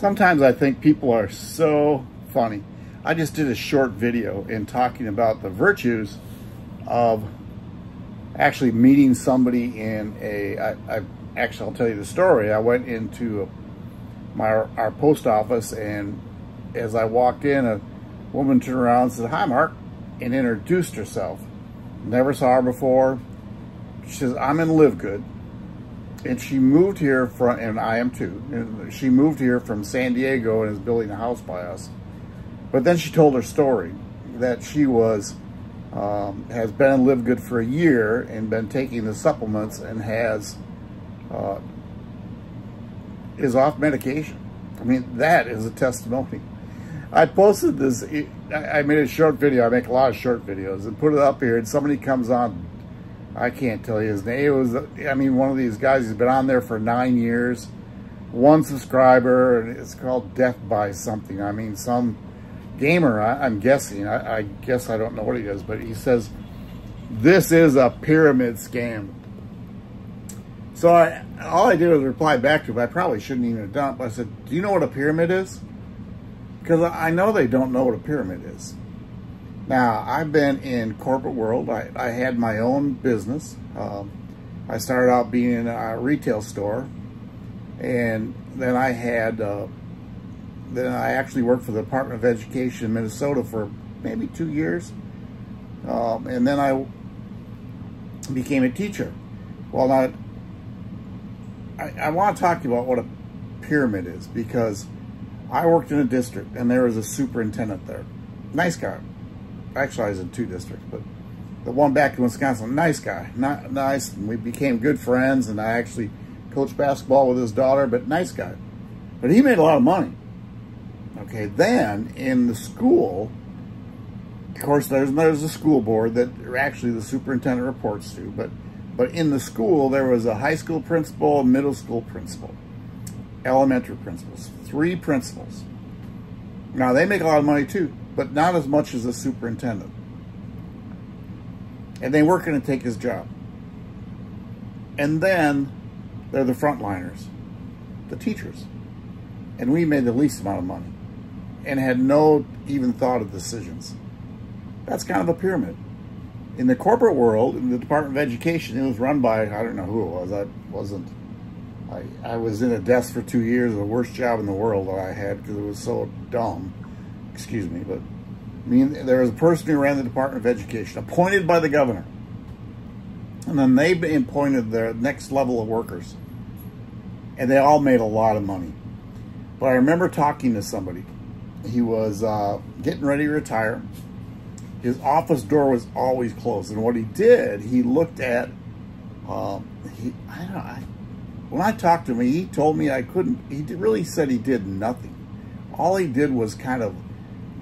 Sometimes I think people are so funny. I just did a short video in talking about the virtues of actually meeting somebody in a. I, I actually, I'll tell you the story. I went into my our post office, and as I walked in, a woman turned around and said, "Hi, Mark," and introduced herself. Never saw her before. She says, "I'm in LiveGood." And she moved here from, and I am too. And she moved here from San Diego and is building a house by us. But then she told her story that she was um, has been in LiveGood for a year and been taking the supplements and has uh, is off medication. I mean, that is a testimony. I posted this, I made a short video, I make a lot of short videos, and put it up here, and somebody comes on, I can't tell you his name, it was, I mean, one of these guys, he's been on there for nine years, one subscriber, and it's called Death by something, I mean, some gamer, I, am guessing, I, I guess I don't know what he does, but he says, this is a pyramid scam. So I, all I did was reply back to him. I probably shouldn't even have done it. But I said, do you know what a pyramid is? Because I know they don't know what a pyramid is. Now, I've been in corporate world. I, I had my own business. Um, I started out being in a retail store. And then I had, uh, then I actually worked for the Department of Education in Minnesota for maybe two years. Um, and then I became a teacher. Well, now, I, I want to talk to you about what a pyramid is because I worked in a district and there was a superintendent there. Nice guy. Actually, I was in two districts, but the one back in Wisconsin, nice guy. Not nice. And we became good friends and I actually coached basketball with his daughter, but nice guy. But he made a lot of money. Okay, then in the school, of course, there's, there's a school board that actually the superintendent reports to, but but in the school, there was a high school principal, middle school principal, elementary principals, three principals. Now, they make a lot of money too, but not as much as the superintendent. And they weren't going to take his job. And then they're the frontliners, the teachers. And we made the least amount of money and had no even thought of decisions. That's kind of a pyramid in the corporate world, in the Department of Education, it was run by, I don't know who it was. I wasn't, I, I was in a desk for two years, the worst job in the world that I had because it was so dumb. Excuse me, but I mean, there was a person who ran the Department of Education, appointed by the governor. And then they appointed their next level of workers. And they all made a lot of money. But I remember talking to somebody. He was uh, getting ready to retire his office door was always closed. And what he did, he looked at, um, he, I don't know, I, when I talked to him, he told me I couldn't, he really said he did nothing. All he did was kind of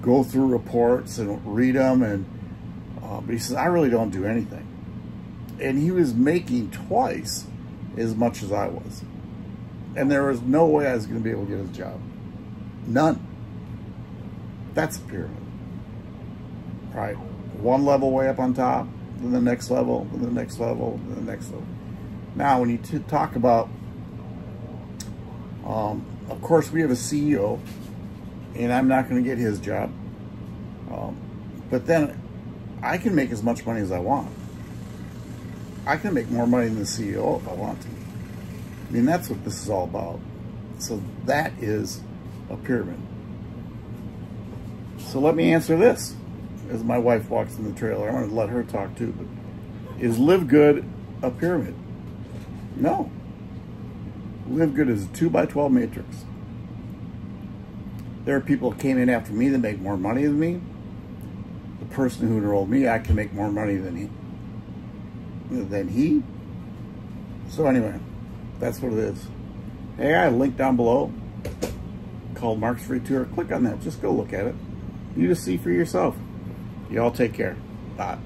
go through reports and read them. And, uh, but he says, I really don't do anything. And he was making twice as much as I was. And there was no way I was going to be able to get his job. None. That's a pyramid right? One level way up on top, then the next level, then the next level, then the next level. Now, when you talk about, um, of course, we have a CEO, and I'm not going to get his job. Um, but then I can make as much money as I want. I can make more money than the CEO if I want to. I mean, that's what this is all about. So that is a pyramid. So let me answer this as my wife walks in the trailer. I want to let her talk too. But is LiveGood a pyramid? No. LiveGood is a 2 by 12 matrix. There are people that came in after me that make more money than me. The person who enrolled me, I can make more money than he. Than he. So anyway, that's what it is. Hey, I link down below called Mark's Free Tour. Click on that. Just go look at it. You just see for yourself. Y'all take care. Bye.